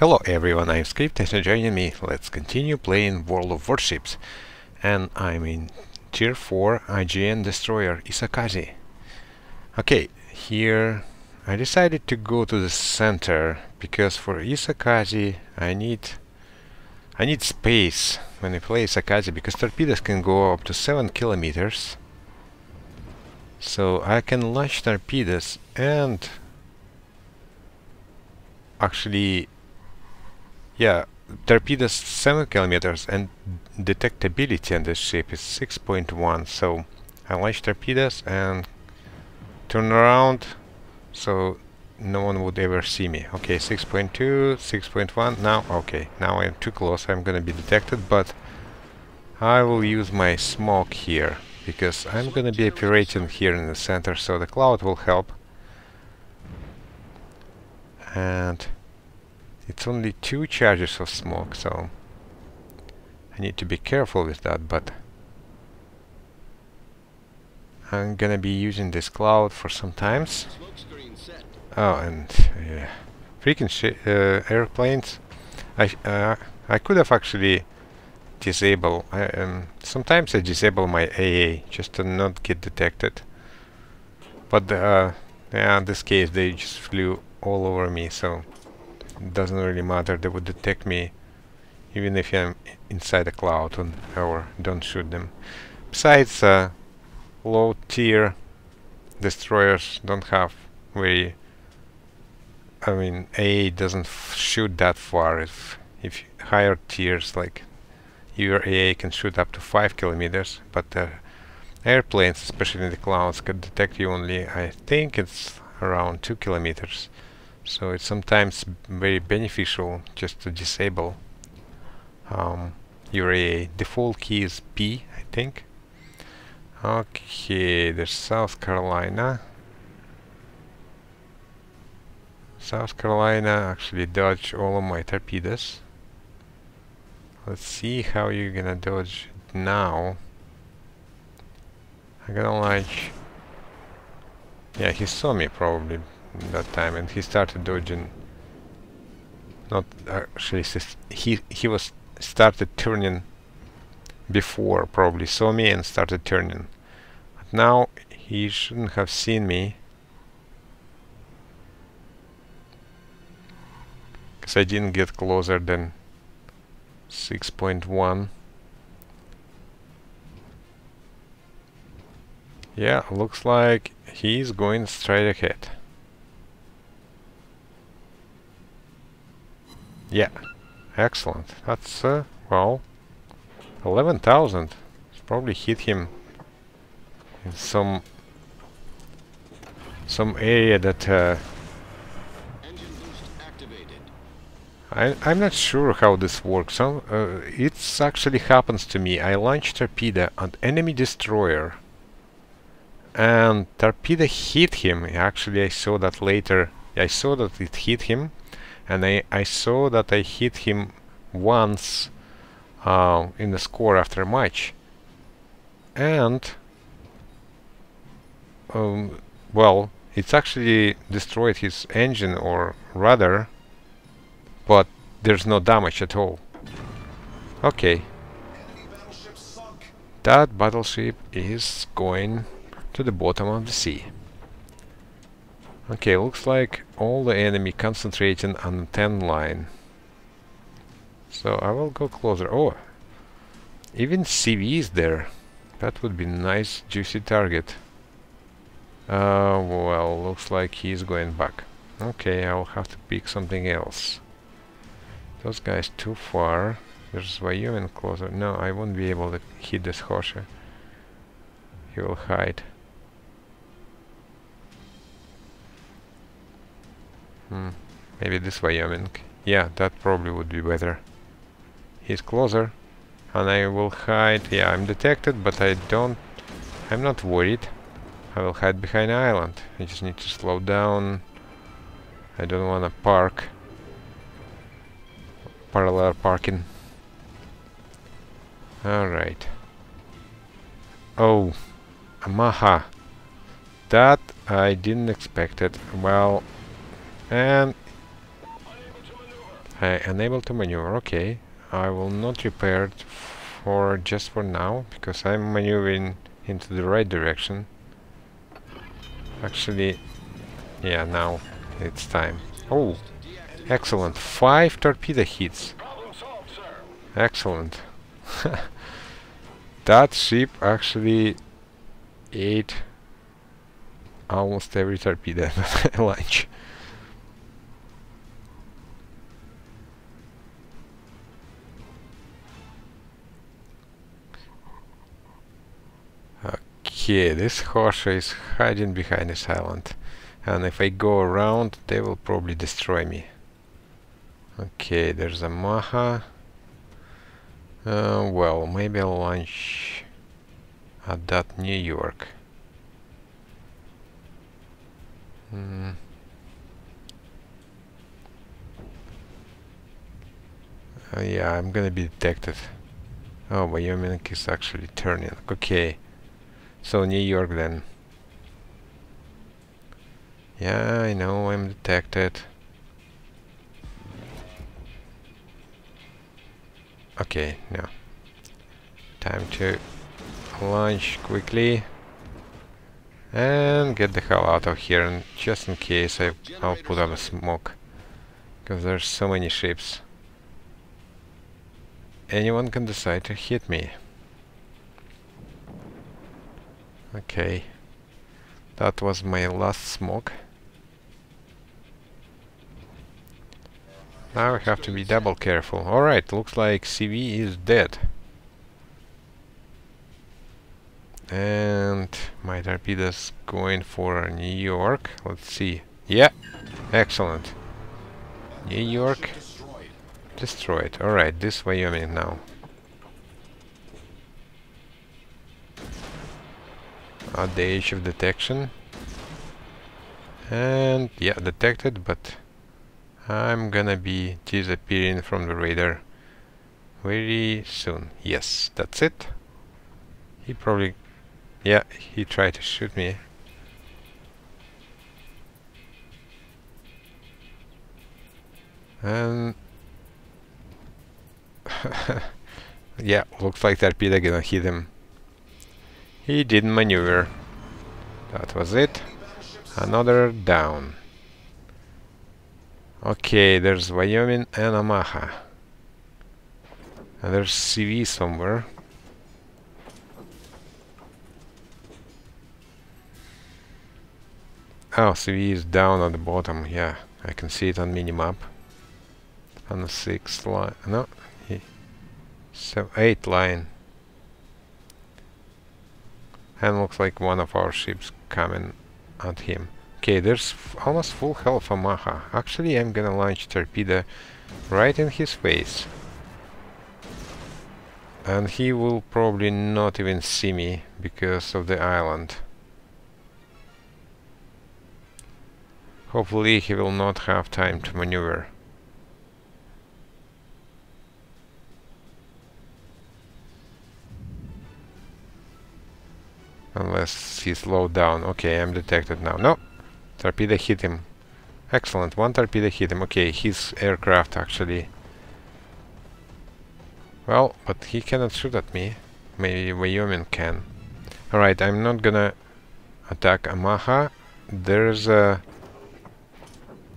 Hello everyone, I'm Scrip, for joining me. Let's continue playing World of Warships. And I'm in Tier 4 IJN Destroyer Isokaze. Okay, here I decided to go to the center because for Isokaze I need I need space when I play Isokaze because torpedoes can go up to 7 kilometers. So I can launch torpedoes and actually yeah, torpedoes 7 kilometers and detectability on this ship is 6.1 so I launch torpedoes and turn around so no one would ever see me. Okay, 6.2, 6.1, now, okay, now I'm too close, I'm gonna be detected, but I will use my smoke here, because I'm gonna be operating here in the center, so the cloud will help. And it's only two charges of smoke, so I need to be careful with that, but I'm gonna be using this cloud for some times. Oh, and uh, freaking uh, airplanes. I uh, I could have actually disable. I, um, sometimes I disable my AA just to not get detected. But uh, yeah, in this case they just flew all over me, so it doesn't really matter. They would detect me even if I'm inside a cloud or don't shoot them. Besides, uh, low tier destroyers don't have very I mean AA doesn't shoot that far if if higher tiers like your AA can shoot up to 5 kilometers but uh, airplanes especially in the clouds can detect you only I think it's around 2 kilometers so it's sometimes very beneficial just to disable um, your AA. Default key is P, I think. Okay, there's South Carolina. South Carolina actually dodge all of my torpedoes. Let's see how you're gonna dodge now. I'm gonna launch. Yeah, he saw me probably that time and he started dodging. Not actually he he was started turning before probably saw me and started turning. But now he shouldn't have seen me. Because I didn't get closer than 6.1 yeah looks like he's going straight ahead Yeah, excellent. That's, uh, well, 11,000. Probably hit him in some some area that uh, I, I'm not sure how this works. Some, uh, it actually happens to me. I launch torpedo on enemy destroyer and torpedo hit him. Actually, I saw that later. I saw that it hit him and I, I saw that I hit him once uh, in the score after a match. And um, well it's actually destroyed his engine or rather but there's no damage at all. Okay. That battleship is going to the bottom of the sea Okay, looks like all the enemy concentrating on the 10 line. So I will go closer. Oh, even CV is there. That would be nice, juicy target. Uh, well, looks like he's going back. Okay, I'll have to pick something else. Those guys too far. There's Wyoming closer. No, I won't be able to hit this Hosho. He will hide. Hmm. Maybe this way, I Wyoming. Yeah, that probably would be better. He's closer. And I will hide. Yeah, I'm detected, but I don't... I'm not worried. I will hide behind island. I just need to slow down. I don't want to park. Parallel parking. Alright. Oh, Omaha. That I didn't expect it. Well, and I unable to maneuver. Okay, I will not repair it for just for now because I'm maneuvering into the right direction. Actually, yeah, now it's time. Oh, excellent. Five torpedo hits. Excellent. that ship actually ate almost every torpedo at launch. Okay, this horse is hiding behind this island. And if I go around, they will probably destroy me. Okay, there's a Maha. Uh, well, maybe I'll launch at that New York. Mm. Uh, yeah, I'm gonna be detected. Oh, Wyoming is actually turning. Okay. So New York then. Yeah, I know I'm detected. Okay, now. Time to launch quickly and get the hell out of here and just in case I, I'll put up a smoke because there's so many ships anyone can decide to hit me okay. That was my last smoke. Now we have to be double careful. Alright looks like CV is dead. And my torpedoes going for New York? Let's see. Yeah excellent. New York. Destroyed. Alright this Wyoming now at the age of detection and yeah detected but I'm gonna be disappearing from the radar very soon yes that's it he probably yeah, he tried to shoot me. And yeah, looks like that torpedo gonna hit him. He didn't maneuver. That was it. Another down. Okay, there's Wyoming and Omaha. And there's CV somewhere. Oh, CV is down at the bottom, yeah. I can see it on minimap. On the sixth line, no, he, so eighth line. And looks like one of our ships coming at him. Okay, there's almost full health Omaha. Actually, I'm gonna launch torpedo right in his face. And he will probably not even see me because of the island. Hopefully he will not have time to maneuver. Unless he's slowed down. Okay, I'm detected now. No! Torpedo hit him. Excellent, one torpedo hit him. Okay, his aircraft actually. Well, but he cannot shoot at me. Maybe Wyoming can. Alright, I'm not gonna attack Omaha. There's a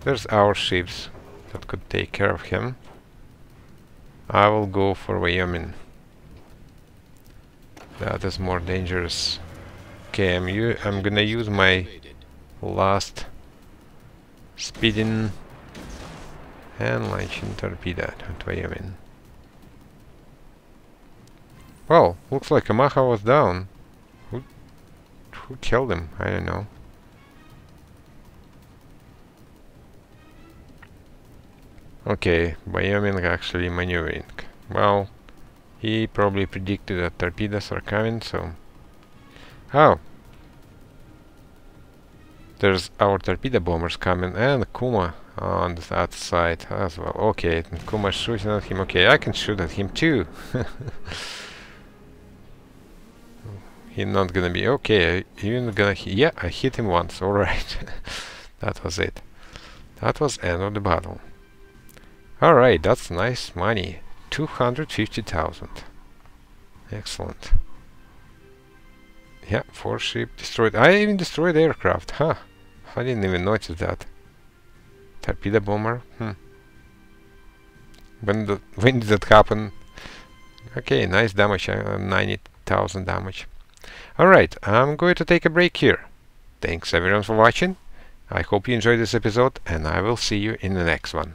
there's our ships that could take care of him. I will go for Wyoming. That is more dangerous. Okay, I'm, I'm gonna use my last speeding and launching torpedo to Wyoming. Well, looks like Omaha was down. Who, who killed him? I don't know. Okay, Wyoming actually maneuvering. Well, he probably predicted that torpedoes are coming, so... Oh! There's our torpedo bombers coming, and Kuma on that side as well. Okay, Kuma shooting at him. Okay, I can shoot at him too. He's not gonna be... Okay, even gonna... Yeah, I hit him once, alright. that was it. That was end of the battle. Alright, that's nice money. 250,000. Excellent. Yeah, four ship destroyed. I even destroyed aircraft. Huh. I didn't even notice that. Torpedo bomber. Hmm. When, the, when did that happen? Okay, nice damage. Uh, 90,000 damage. Alright, I'm going to take a break here. Thanks everyone for watching. I hope you enjoyed this episode and I will see you in the next one.